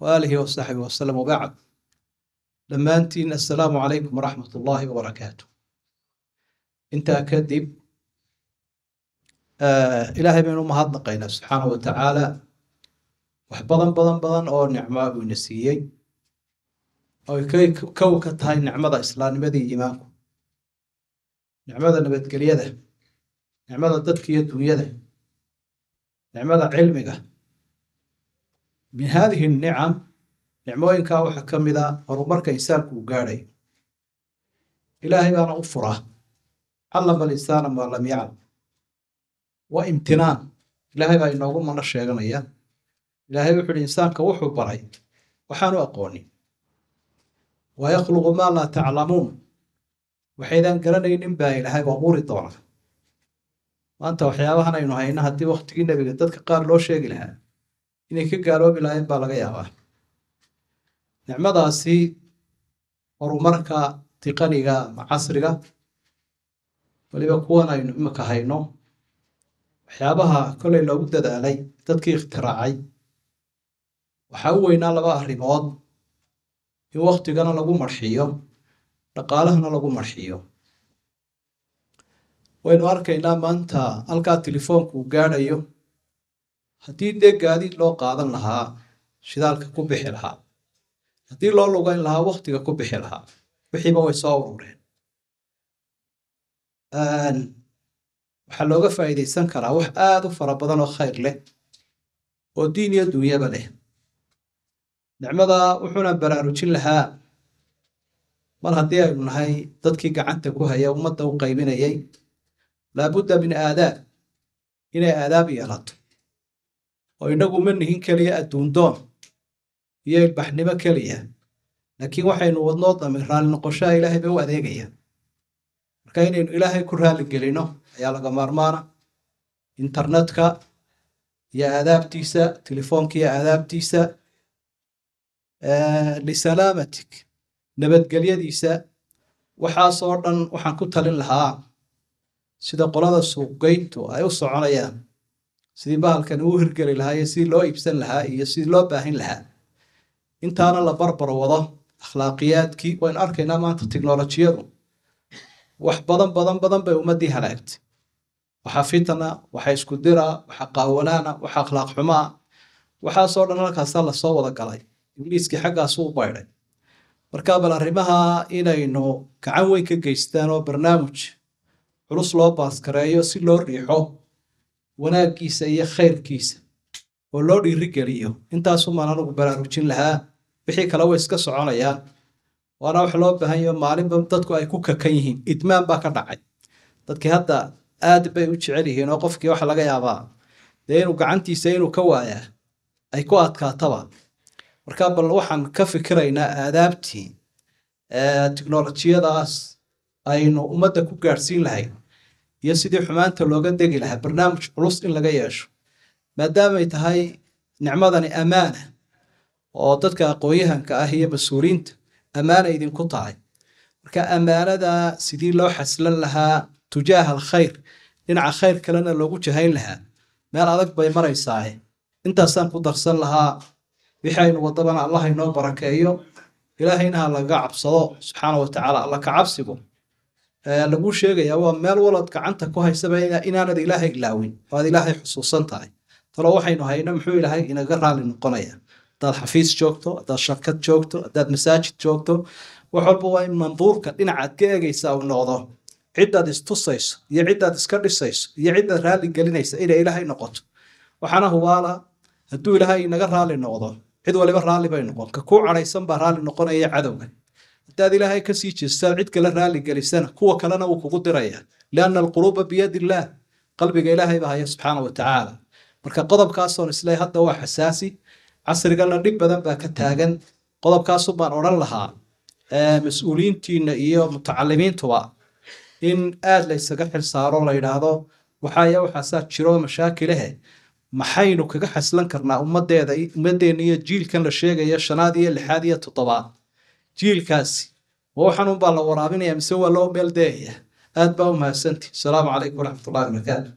waaalihi wasaxbi wasalam wabacd dhammaantiin assalaamu calaykum waraxmat ullaahi wabarakaatu intaa kadib ilaahay baynu u mahadnaqaynaa subxaanahu wa tacaala wax badan badan badan oo nicmo buu ina siiyey oy kow ka tahay nicmada islaamnimada iyo iimaanku nicmada nabadgelyada nicmada dadka iyo dunyada nicmada cilmiga min haadihi nicam nicmooyinkaa waxaa ka mid a horumarka insaanku uu gaadhay. Ilaahay baana u furaa callama alinsaana maa lam yaclam. Waa imtinaan. Ilaahay baa inoogu mana sheeganaya. Ilaahay wuxu uhi insaanka wuxuu baray. Waxaanu aqoonin. Wa yakhluqu maa laa taclamuun waxaydaan garanaynin baa ilaahay u abuuri doona maanta waxyaabahan aynu hayna haddii waktigii nebiga dadka qaar loo sheegi lahaa inay ka gaaloobi lahayn baa laga yaabaa. Nicmadaasi horumarka tiqaniga ama casriga weliba kuwan aynu imika hayno waxyaabaha kolay loogu dadaalay dadkii ikhtiraacay waxaa u weynaa laba arrimood. In waktigana lagu marxiyo dhaqaalahana lagu marxiyo waynu arkaynaa maanta halkaa telefoonku uu gaadhayo haddii dee gaadiid loo qaadan lahaa shidaalka ku bixi lahaa. Haddii loo lugayn lahaa waktiga ku bixi lahaa. Wixiiba way soo urureen waxaa looga faa'iidaysan karaa wax aada u fara badan oo khayr leh oo diin iyo dunyaba leh. Nicmada wuxuuna baraarujin lahaa mar haddii aynu nahay dadkii gacanta ku haya ummadda u qaybinayay laabudda min aadaab inay aadaab yeelato oo innagu ma nihin keliya adduundoon iyo ilbaxnimo keliya. Laakiin waxaynu wadnoo dami raalli noqoshaha ilaahay bay u adeegayaan marka inaynu ilaahay ku raalli gelino ayaa laga maarmaana. Internetka iyo aadaabtiisa telefoonka iyo aadaabtiisa lisalaamatik nabadgelyadiisa. Waxaasoo dhan waxaan ku talin lahaa sida qolada suuqgeyntu ay u soconayaan sidii bahalkan uu hirgeli lahaa iyo sidii loo iibsan lahaa iyo sidii loo baahin lahaa. Intaana la barbar wado akhlaaqiyaadkii waynu arkaynaa maanta tiknolojiyadu wax badan badan badan bay ummaddii halaagtay. Waxaa fitna waxa isku dira waxa qaawanaana waxa akhlaaq xumaa. Waxaasoo dhan halkaasaa la soo wada galay. Ibliiskii xaggaasuu baydhay. Marka bal arrimaha inaynu gacan weyn ka geystaan oo barnaamij culus loo baaskareeyo si loo riixo wanaaggiisa iyo khayrkiisa oo loo dhiirigeliyo intaasumaan anugu baraarujin lahaa wixii kale way iska soconayaan. Waana wax loo baahan yaho maalinba dadku ay ku kakan yihiin. Idmaan baa ka dhacay. Dadkii hadda aad bay u jecel yihiin oo qofkii waxa laga yaabaa. Dee inuu gacantiisa inuu ka waayaa ay ku adkaataba. Marka bal waxaan ka fikiraynaa aadaabtii tiknolojiyadaas aynu ummadda ku gaadhsiin lahayn iyo sidii xumaanta looga degi lahaa barnaamij culus in laga yeesho. Maadaamay tahay nicmadani ammaana oo dadka aqoon-yahanka ah iyo mas'uuliyiinta ammaana idinku tahay. Marka ammaanada sidii loo xaslan lahaa tujaaha alkhayr dhinaca khayr kalena loogu jahayn lahaa meel adag bay maraysaahe intaasaan ku darsan lahaa wixii aynu wadabana allah inoo barakeeyo ilaahayna ha lagaga cabsado subxaana wa tacaala alla ka cabsigu laguu sheegayaa waa meel walad gacanta ku haysaba inaanad ilaahay ilaawin oo ilaahay xusuusan tahay. Talo waxaynu hayno muxuu ilaahay inaga raali noqonaya. Haddaad xafiis joogto haddaad shirkad joogto haddaad masaajid joogto wax walba waa in manduurka dhinacaad ka eegaysa uu noqdo. Ciddaad istusayso iyo ciddaad iska dhisayso iyo ciddaad raalli gelinaysa inay ilaahay noqoto. Waxaana hubaala hadduu ilaahay inaga raali noqdo cid waliba raalli bay noqon. Ka kuu cadhaysan baa raalli noqonaya cadowga haddaad ilaahay ka sii jeestaan cid kale raalli gelisana kuwa kalena wuu kugu diraya lianna alquluuba biyadi illaah qalbiga ilaahay baa haya subxaana wa tacaala marka qodobkaasoon isle hadda waa xasaasi casrigana dhib badan baa ka taagan qodobkaasu baan odhan lahaa mas'uuliyiintiina iyo mutacalimiintuba in aad la ysaga xil saaro la yidhaahdo waxaaya waxaasaa jiro mashaakilehe maxaynu kaga xaslan karnaa ummadeeda ummaddeena iyo jiilkan la sheegaya shanaad iyo lixaad iyo toddobaad jiilkaasi. Ma waxaanunbaa la waraabinaya mise waa loo meel aad baa u mahadsanti. Asalaamu calaykum waraxmatullahi wabarakaatu